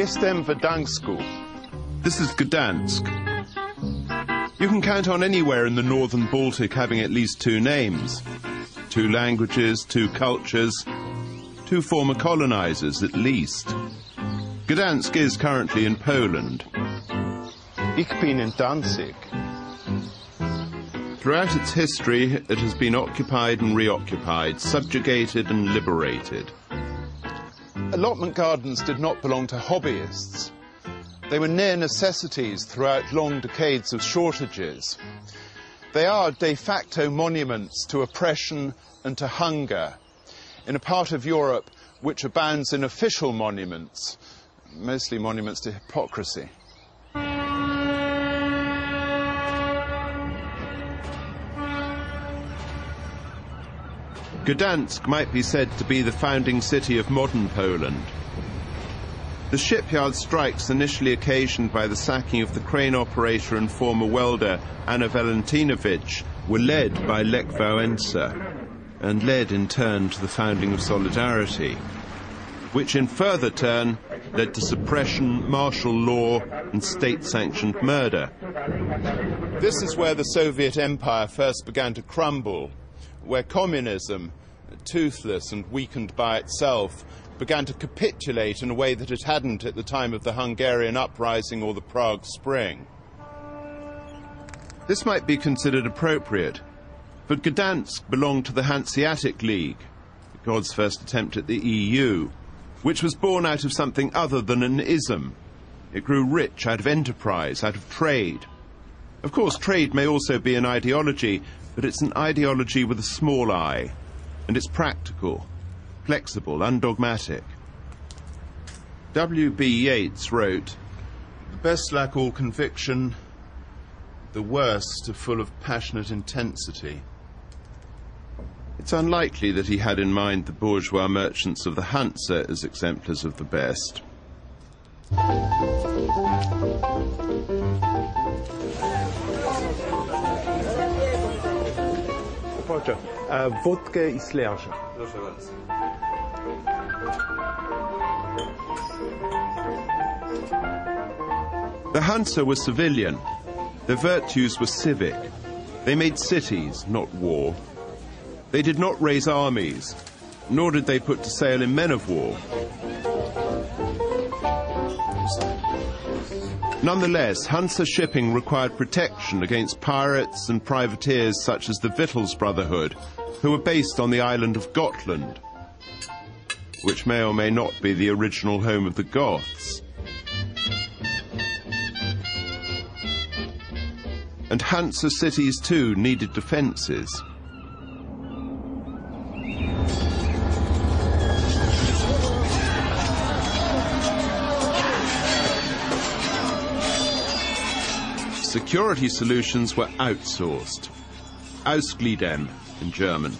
Jestem w Gdańsku. This is Gdansk. You can count on anywhere in the northern Baltic having at least two names. Two languages, two cultures, two former colonizers at least. Gdansk is currently in Poland. Ich bin in Danzig. Throughout its history, it has been occupied and reoccupied, subjugated and liberated. Allotment gardens did not belong to hobbyists. They were near necessities throughout long decades of shortages. They are de facto monuments to oppression and to hunger in a part of Europe which abounds in official monuments, mostly monuments to hypocrisy. Gdansk might be said to be the founding city of modern Poland. The shipyard strikes initially occasioned by the sacking of the crane operator and former welder Anna Walentynowicz were led by Lech Wałęsa and led in turn to the founding of Solidarity, which in further turn led to suppression, martial law and state-sanctioned murder. This is where the Soviet Empire first began to crumble, where communism, toothless and weakened by itself, began to capitulate in a way that it hadn't at the time of the Hungarian uprising or the Prague Spring. This might be considered appropriate, but Gdansk belonged to the Hanseatic League, God's first attempt at the EU, which was born out of something other than an ism. It grew rich out of enterprise, out of trade. Of course, trade may also be an ideology, but it's an ideology with a small i, and it's practical, flexible, undogmatic. W.B. Yeats wrote, The best lack all conviction, the worst are full of passionate intensity. It's unlikely that he had in mind the bourgeois merchants of the Hansa as exemplars of the best. Proszę, wódkę i slerze. Proszę bardzo. The Hansa were civilian. Their virtues were civic. They made cities, not war. They did not raise armies, nor did they put to sail in men of war. Nonetheless, Hansa shipping required protection against pirates and privateers such as the Vittles Brotherhood, who were based on the island of Gotland, which may or may not be the original home of the Goths. And Hansa cities too needed defences. Security solutions were outsourced. Ausgliedern in German.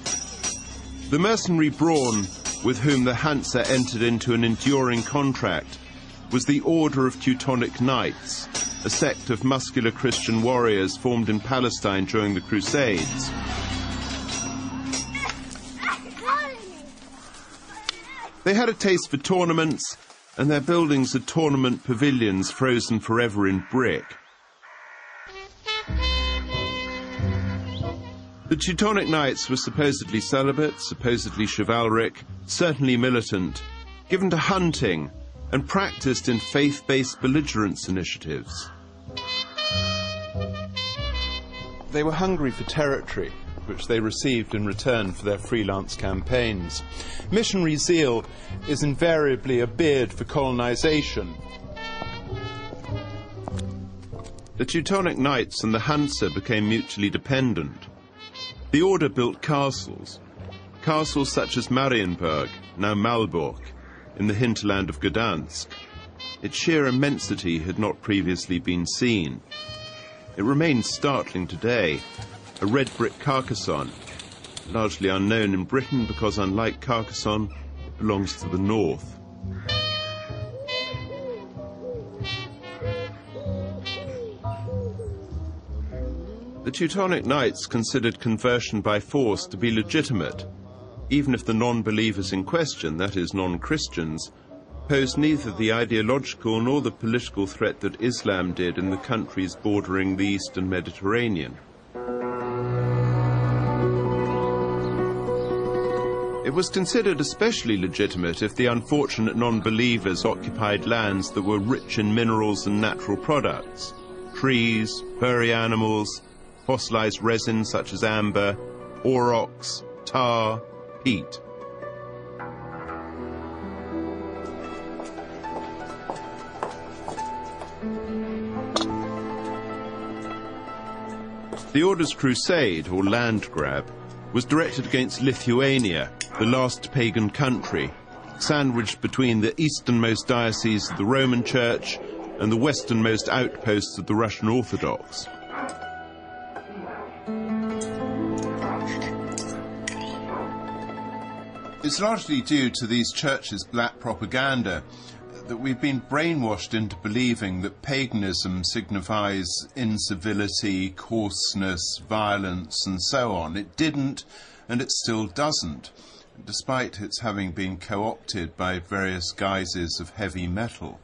The mercenary brawn, with whom the Hansa entered into an enduring contract was the Order of Teutonic Knights, a sect of muscular Christian warriors formed in Palestine during the Crusades. They had a taste for tournaments, and their buildings are tournament pavilions frozen forever in brick. The Teutonic Knights were supposedly celibate, supposedly chivalric, certainly militant, given to hunting, and practiced in faith-based belligerence initiatives. They were hungry for territory, which they received in return for their freelance campaigns. Missionary zeal is invariably a beard for colonization. The Teutonic Knights and the Hansa became mutually dependent. The order built castles, castles such as Marienburg, now Malbork, in the hinterland of Gdansk. Its sheer immensity had not previously been seen. It remains startling today. A red brick Carcassonne, largely unknown in Britain because, unlike Carcassonne, it belongs to the north. The Teutonic Knights considered conversion by force to be legitimate, even if the non-believers in question, that is, non-Christians, posed neither the ideological nor the political threat that Islam did in the countries bordering the eastern Mediterranean. It was considered especially legitimate if the unfortunate non-believers occupied lands that were rich in minerals and natural products, trees, furry animals, fossilized resins such as amber, aurochs, tar, peat. The Order's crusade, or land grab, was directed against Lithuania, the last pagan country, sandwiched between the easternmost diocese of the Roman Church and the westernmost outposts of the Russian Orthodox. It's largely due to these churches' black propaganda that we've been brainwashed into believing that paganism signifies incivility, coarseness, violence, and so on. It didn't, and it still doesn't, despite its having been co opted by various guises of heavy metal.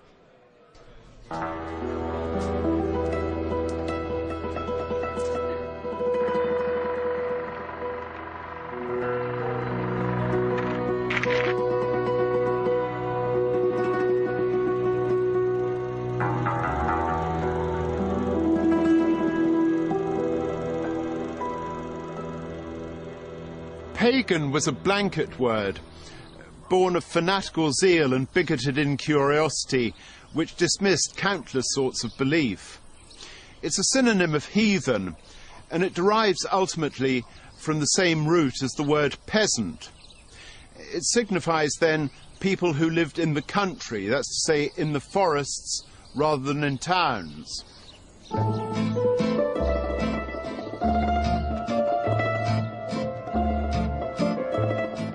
Pagan was a blanket word, born of fanatical zeal and bigoted incuriosity, which dismissed countless sorts of belief. It's a synonym of heathen, and it derives ultimately from the same root as the word peasant. It signifies then people who lived in the country, that's to say, in the forests rather than in towns.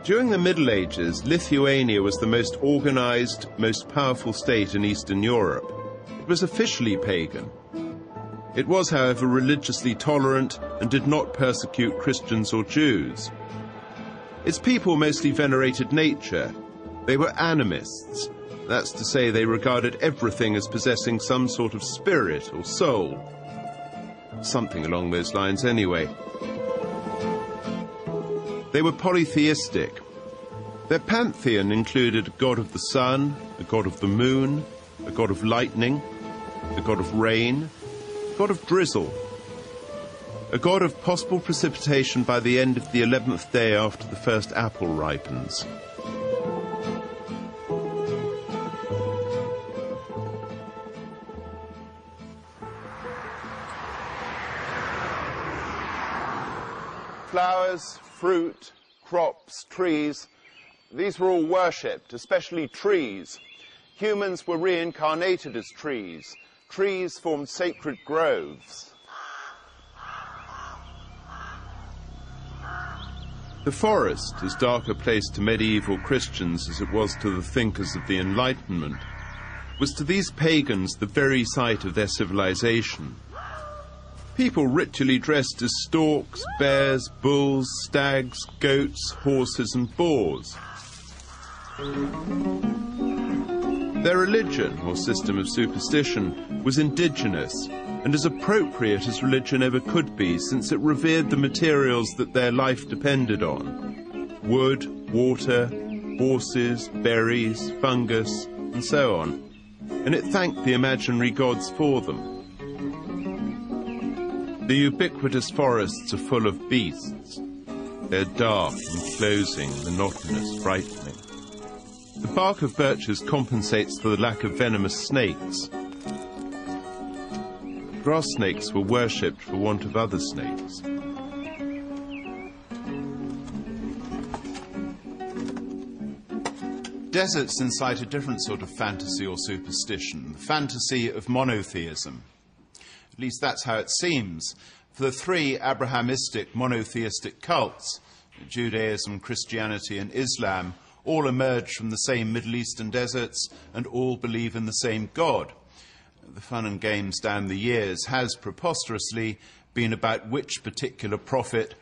During the Middle Ages, Lithuania was the most organized, most powerful state in Eastern Europe. It was officially pagan. It was, however, religiously tolerant and did not persecute Christians or Jews. Its people mostly venerated nature. They were animists. That's to say, they regarded everything as possessing some sort of spirit or soul. Something along those lines, anyway. They were polytheistic. Their pantheon included a god of the sun, a god of the moon, a god of lightning, a god of rain, a god of drizzle, a god of possible precipitation by the end of the eleventh day after the first apple ripens. Flowers, fruit, crops, trees, these were all worshipped, especially trees. Humans were reincarnated as trees. Trees formed sacred groves. The forest, as dark a place to medieval Christians as it was to the thinkers of the Enlightenment, was to these pagans the very site of their civilization. People ritually dressed as storks, bears, bulls, stags, goats, horses, and boars. Their religion, or system of superstition, was indigenous and as appropriate as religion ever could be, since it revered the materials that their life depended on wood, water, horses, berries, fungus, and so on. And it thanked the imaginary gods for them. The ubiquitous forests are full of beasts. They're dark, enclosing, monotonous, frightening. The bark of birches compensates for the lack of venomous snakes. Grass snakes were worshipped for want of other snakes. deserts incite a different sort of fantasy or superstition, the fantasy of monotheism. At least that's how it seems. For the three Abrahamistic monotheistic cults, Judaism, Christianity, and Islam, all emerge from the same Middle Eastern deserts and all believe in the same God. The fun and games down the years has preposterously been about which particular prophet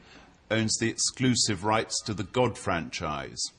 owns the exclusive rights to the God franchise.